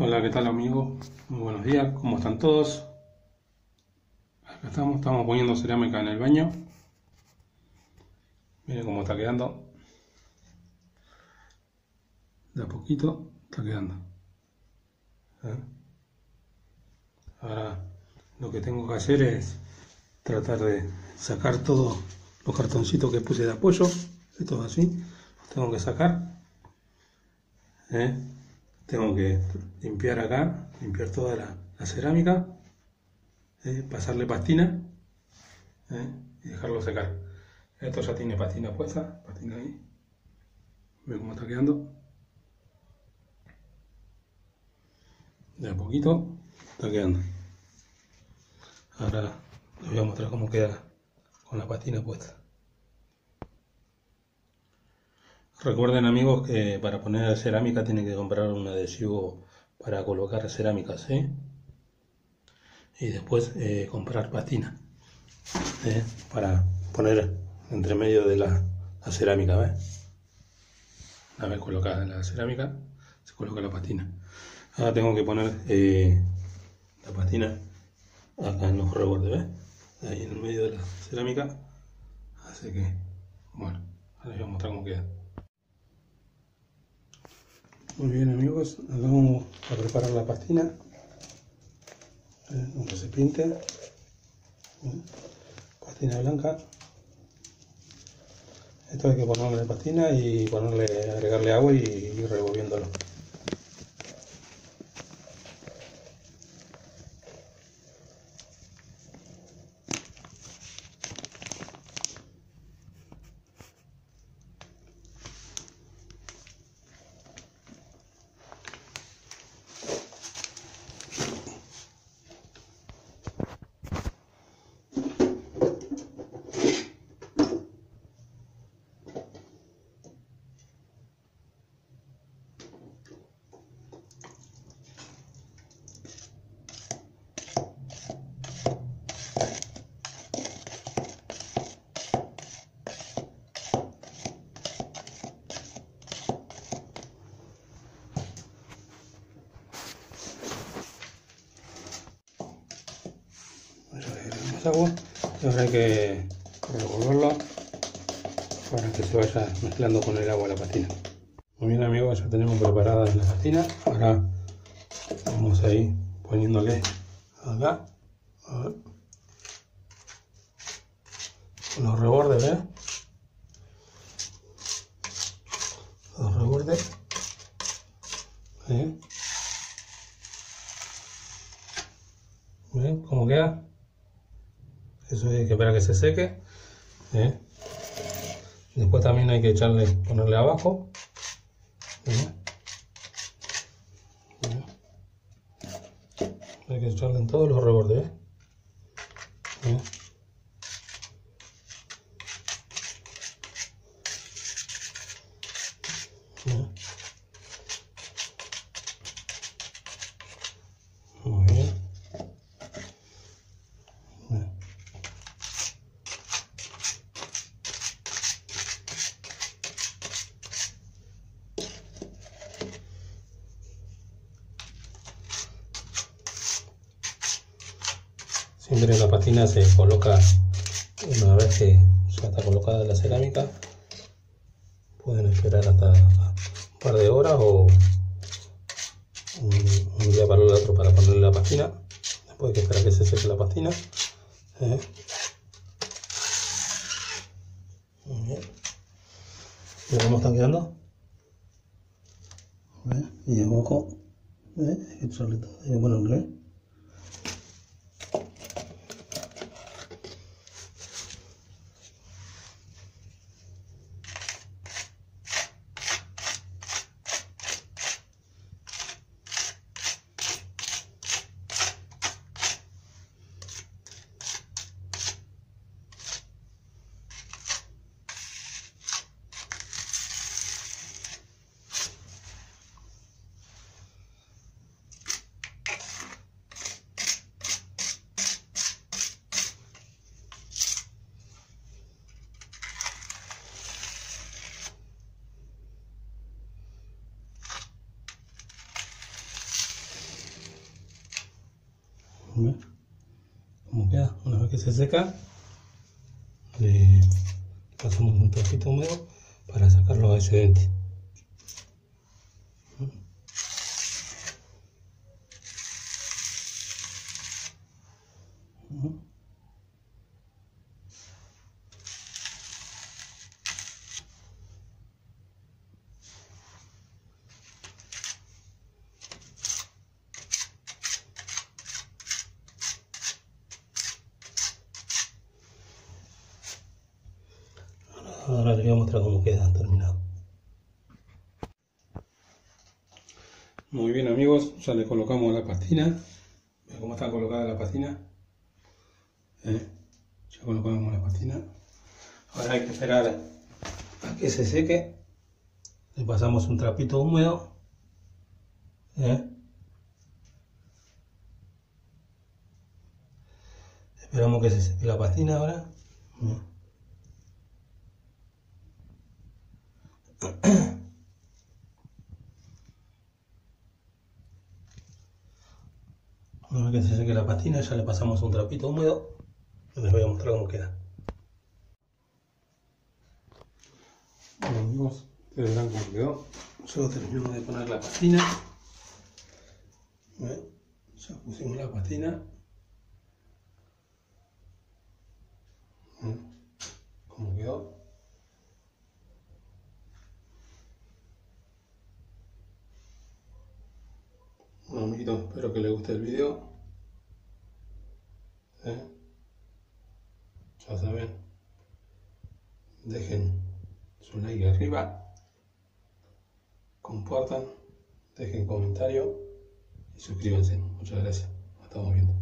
Hola, ¿qué tal amigos? Muy buenos días, ¿cómo están todos? Acá estamos, estamos poniendo cerámica en el baño. Miren cómo está quedando. De a poquito está quedando. Ahora lo que tengo que hacer es tratar de sacar todos los cartoncitos que puse de apoyo. Esto es así. Los tengo que sacar. ¿Eh? Tengo que limpiar acá, limpiar toda la, cerámica, ¿eh? pasarle pastina ¿eh? y dejarlo secar. Esto ya tiene pastina puesta, pastina ahí. Ven cómo está quedando. De a poquito está quedando. Ahora les voy a mostrar cómo queda con la pastina puesta. Recuerden amigos que para poner cerámica tienen que comprar un adhesivo para colocar cerámicas y después eh, comprar patina ¿eh? para poner entre medio de la, cerámica una vez colocada la cerámica se coloca la patina ahora tengo que poner eh, la patina acá en los rebordes ahí en el medio de la cerámica. Así que bueno ahora les voy a mostrar cómo queda muy bien amigos, vamos a preparar la pastina. Eh, un recipiente. Eh, pastina blanca. Esto hay que ponerle pastina y ponerle, agregarle agua y ir revolviéndolo. Agua y hay que revolverlo para que se vaya mezclando con el agua la patina. Muy bien amigos, ya tenemos preparada la patina. Ahora vamos a ir poniéndole acá. Los rebordes, ¿eh? Los rebordes. ¿Eh? ¿Ven cómo queda? Eso hay que esperar que se seque ¿eh? después también hay que echarle ponerle abajo ¿eh? hay que echarle en todos los rebordes ¿eh? Siempre la patina se coloca una vez que ya está colocada la cerámica. Pueden esperar hasta un par de horas o un, día para el otro para ponerle la patina. Después hay que esperar que se seque la patina. ¿Eh? cómo están quedando? Y abajo, ¿eh? hay que echarle todo, hay como queda. Una vez que se seca, le pasamos un trapito húmedo para sacar los excedentes. Ahora les voy a mostrar cómo queda terminado. Muy bien amigos, ya le colocamos la pastina. ¿Ven cómo está colocada la pastina? ¿Eh? Ya colocamos la pastina. Ahora hay que esperar a que se seque. Le pasamos un trapito húmedo. ¿Eh? Esperamos que se seque la pastina ahora. ¿Eh? Una vez que se seque la patina, ya le pasamos un trapito húmedo. Les voy a mostrar cómo queda. Bueno amigos, ustedes verán cómo quedó. Solo terminamos de poner la patina. Ya pusimos la patina. ¿Cómo quedó? Espero que les guste el video. ¿Eh? Ya saben, dejen su like arriba, compartan, dejen comentario y suscríbanse. Muchas gracias. Nos estamos viendo.